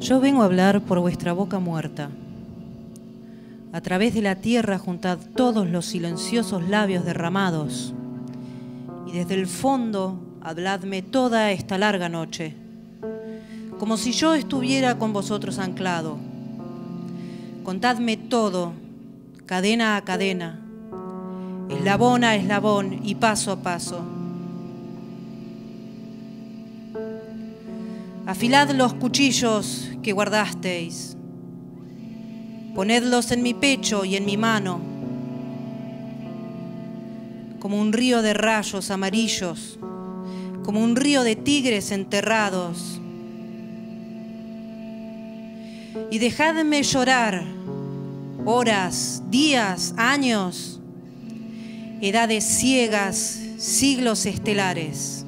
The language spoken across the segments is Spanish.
Yo vengo a hablar por vuestra boca muerta. A través de la tierra juntad todos los silenciosos labios derramados. Y desde el fondo habladme toda esta larga noche, como si yo estuviera con vosotros anclado. Contadme todo, cadena a cadena, eslabón a eslabón y paso a paso. Afilad los cuchillos que guardasteis. Ponedlos en mi pecho y en mi mano, como un río de rayos amarillos, como un río de tigres enterrados. Y dejadme llorar horas, días, años, edades ciegas, siglos estelares.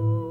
thank you.